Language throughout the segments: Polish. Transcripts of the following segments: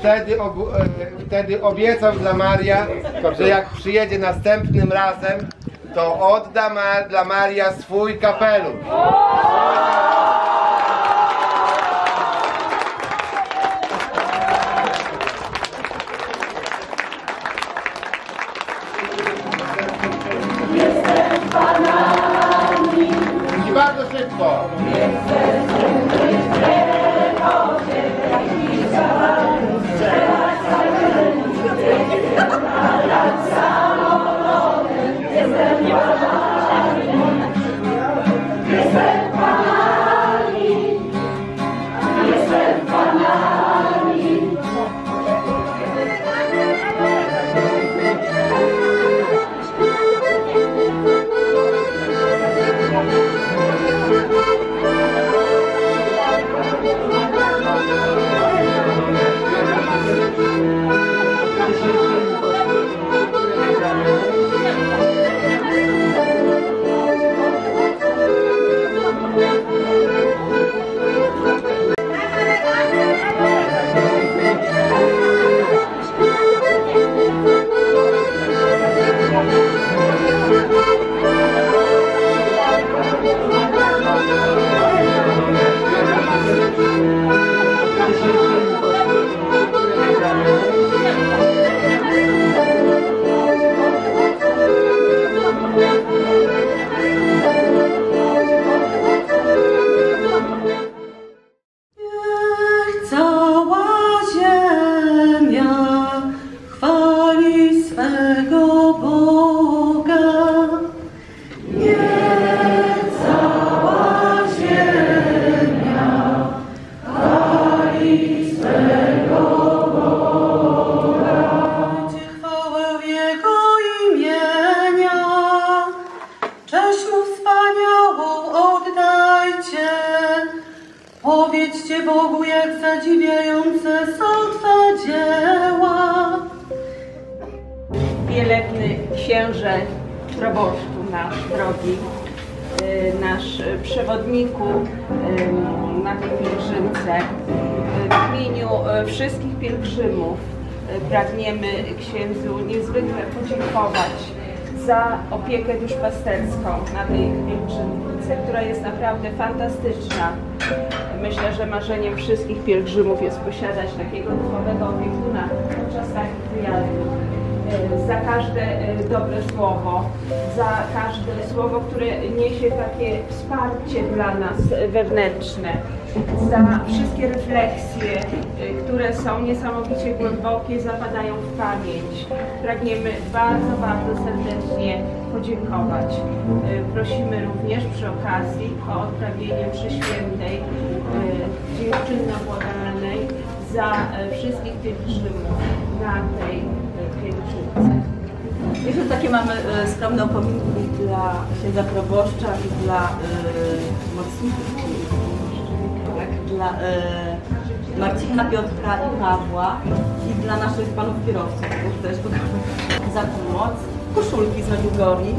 wtedy, obu- e, wtedy obiecał dla Maria, że jak przyjedzie następnym razem, to odda ma, dla Maria swój kapelusz. I bardzo szybko. Wielebny księże proboszczu nasz drogi, y, nasz przewodniku y, na tej pielgrzymce. W imieniu y, wszystkich pielgrzymów pragniemy księdzu niezwykle podziękować za opiekę duszpasterską na tej pielgrzymce, która jest naprawdę fantastyczna. Myślę, że marzeniem wszystkich pielgrzymów jest posiadać takiego duchowego opiekuna podczas takich wyjazdów za każde e, dobre słowo, za każde słowo, które niesie takie wsparcie dla nas wewnętrzne, za wszystkie refleksje, e, które są niesamowicie głębokie, zapadają w pamięć. Pragniemy bardzo, bardzo serdecznie podziękować. Prosimy również przy okazji o odprawienie mszy świętej dziękczynno-błagalnej za wszystkich pielgrzymów na tej Jeszcze takie mamy e, skromne upominki dla księdza proboszcza i dla e, mocników, tak, dla e, Marcina, Piotra i Pawła i dla naszych panów kierowców, którzy też pokażę za pomoc. Koszulki z Medjugorji.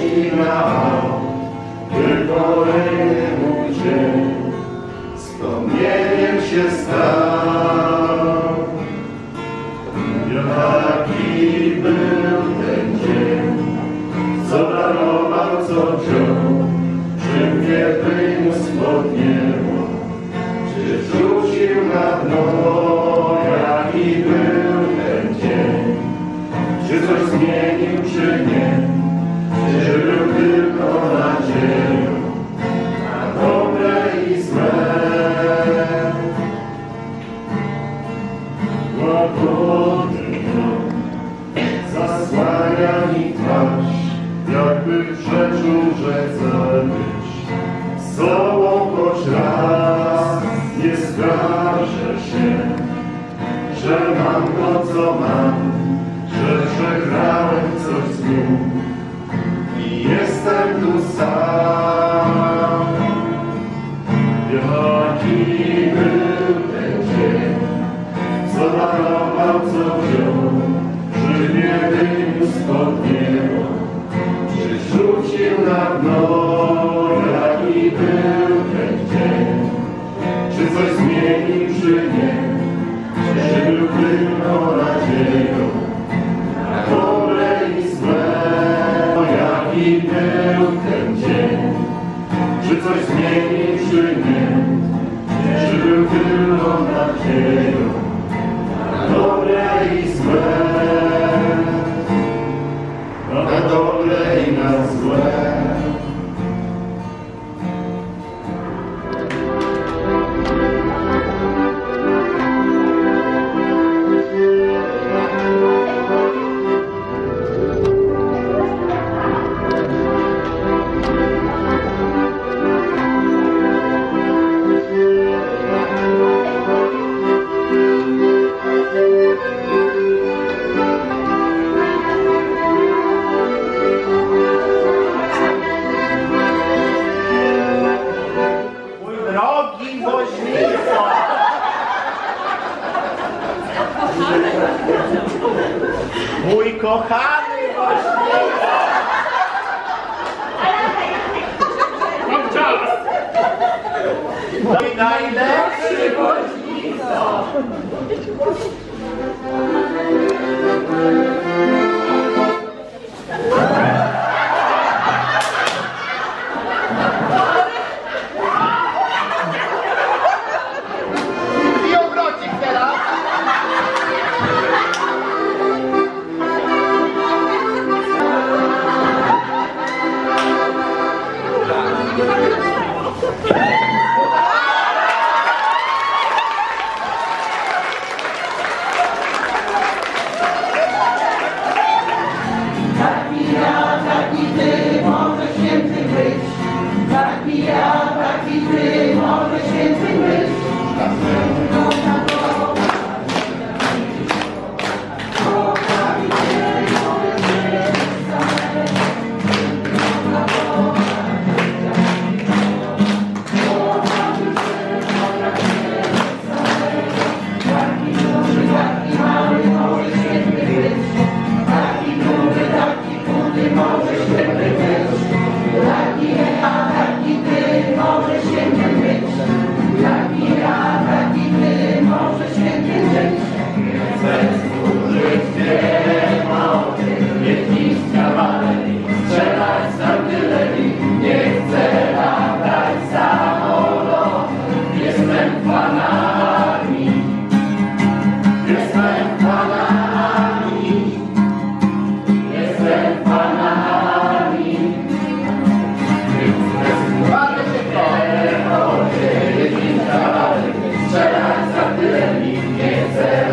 ci kolejny mój dzień wspomnieniem się stał. Jaki był ten dzień, co darował, co wziął, czy mnie wyniósł pod czy rzucił na dno, jaki był ten dzień, czy coś. King is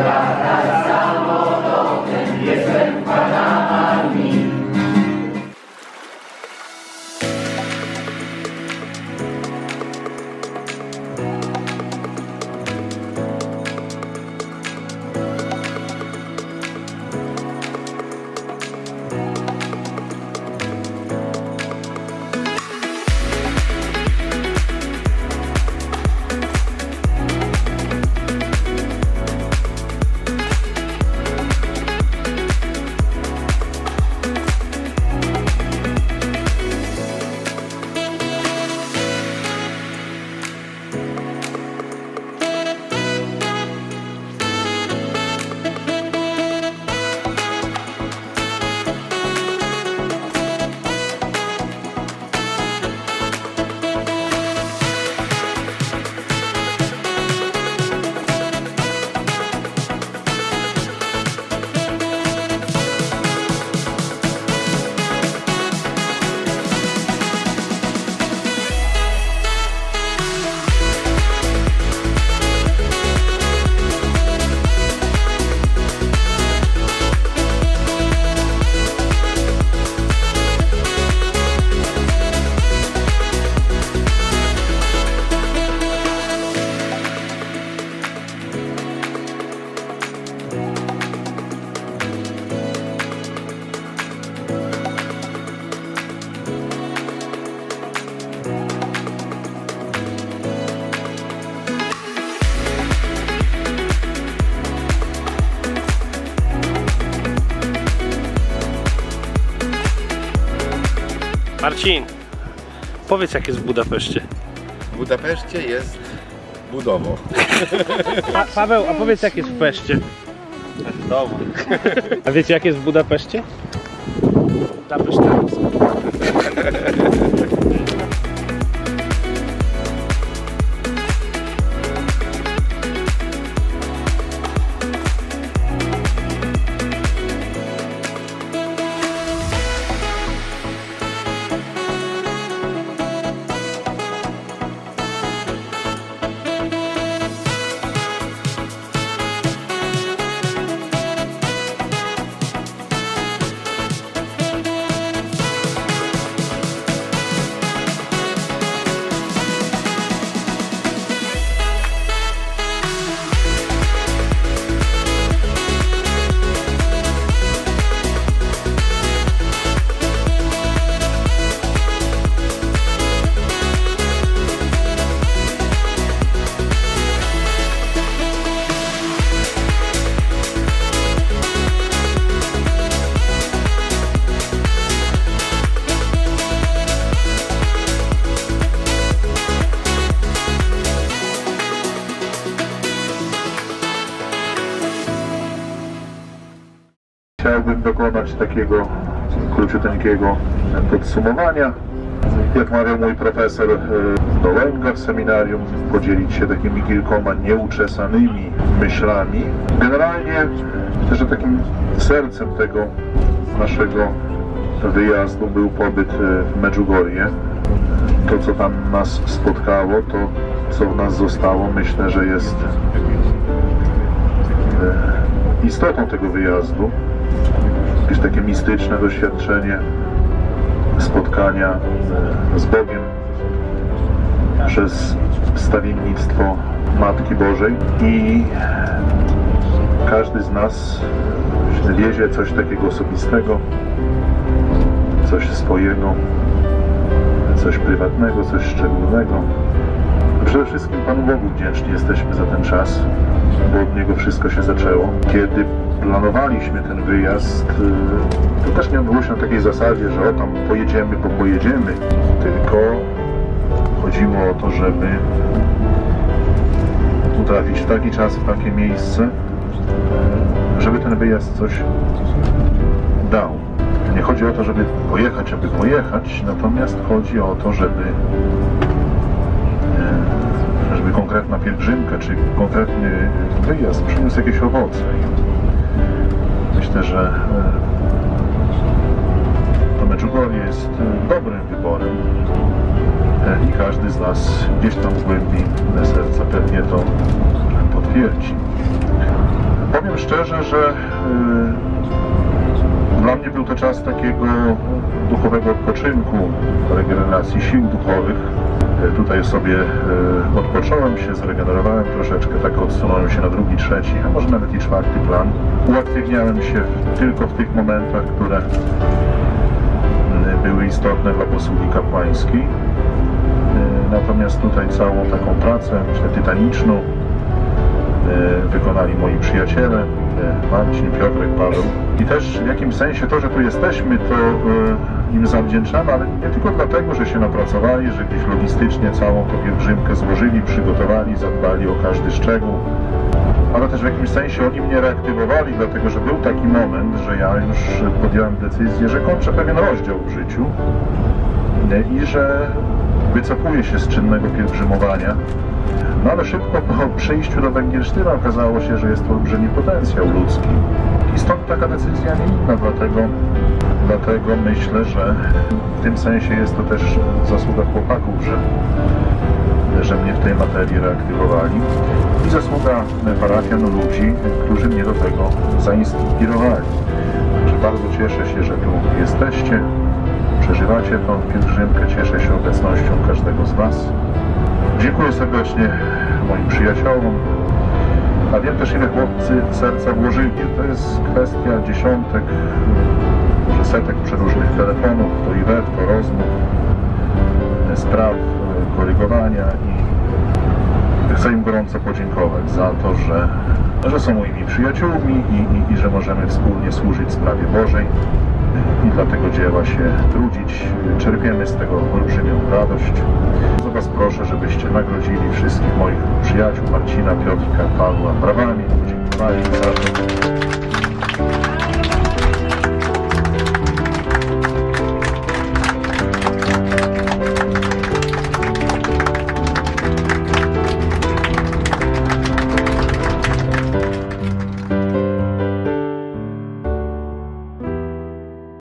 Marcin, powiedz jak jest w Budapeszcie. W Budapeszcie jest budowo. Pa Paweł, a powiedz jak jest w Peszcie. Domu. A wiecie jak jest w Budapeszcie? Budapesztańsko. Chciałbym dokonać takiego króciuteńkiego podsumowania. Jak mawiał mój profesor e, Dołęga w seminarium, podzielić się takimi kilkoma nieuczesanymi myślami. Generalnie też takim sercem tego naszego wyjazdu był pobyt e, w Medjugorje. To, co tam nas spotkało, to, co w nas zostało, myślę, że jest e, istotą tego wyjazdu jakieś takie mistyczne doświadczenie spotkania z Bogiem przez stawiennictwo Matki Bożej i każdy z nas wiezie coś takiego osobistego, coś swojego, coś prywatnego, coś szczególnego. Przede wszystkim Panu Bogu wdzięczni jesteśmy za ten czas, bo od Niego wszystko się zaczęło. Kiedy planowaliśmy ten wyjazd, y, to też nie odbyło się na takiej zasadzie, że o tam pojedziemy, bo pojedziemy, tylko chodziło o to, żeby utrafić w taki czas, w takie miejsce, żeby ten wyjazd coś dał. Nie chodzi o to, żeby pojechać, aby pojechać, natomiast chodzi o to, żeby e, żeby konkretna pielgrzymka, czy konkretny wyjazd przyniósł jakieś owoce. Myślę, że e, to Medjugorje jest e, dobrym wyborem e, i każdy z nas gdzieś tam w głębi serca pewnie to potwierdzi. Powiem szczerze, że dla mnie był to czas takiego duchowego odpoczynku, regeneracji sił duchowych. E, Tutaj sobie e, odpocząłem się, zregenerowałem troszeczkę, tak odsunąłem się na drugi, trzeci, a może nawet i czwarty plan. Uaktywniałem się tylko w tych momentach, które m, były istotne dla posługi kapłańskiej. E, Natomiast tutaj całą taką pracę, myślę, tytaniczną wykonali moi przyjaciele, Marcin, Piotrek, Paweł. I też w jakimś sensie to, że tu jesteśmy, to im zawdzięczamy, ale nie tylko dlatego, że się napracowali, że gdzieś logistycznie całą tą pielgrzymkę złożyli, przygotowali, zadbali o każdy szczegół, ale też w jakimś sensie oni mnie reaktywowali, dlatego że był taki moment, że ja już podjąłem decyzję, że kończę pewien rozdział w życiu i że wycofuję się z czynnego pielgrzymowania. No ale szybko po przyjściu do Węgiersztyna okazało się, że jest to olbrzymi potencjał ludzki. I stąd taka decyzja nie inna, dlatego, dlatego myślę, że w tym sensie jest to też zasługa chłopaków, że, że mnie w tej materii reaktywowali i zasługa parafian ludzi, którzy mnie do tego zainspirowali. Także bardzo cieszę się, że tu jesteście, przeżywacie tą pielgrzymkę, cieszę się obecnością każdego z Was. Dziękuję serdecznie moim przyjaciołom, a wiem też ile chłopcy serca włożyli. To jest kwestia dziesiątek, może setek przeróżnych telefonów, to i we, to rozmów, spraw, e, korygowania i chcę im gorąco podziękować za to, że, że są moimi przyjaciółmi i, i, i że możemy wspólnie służyć sprawie Bożej. I dla tego dzieła się trudzić. Czerpiemy z tego olbrzymią radość. Bardzo Was proszę, żebyście nagrodzili wszystkich moich przyjaciół, Marcina, Piotrka, Pawła, brawami, podziękowali za.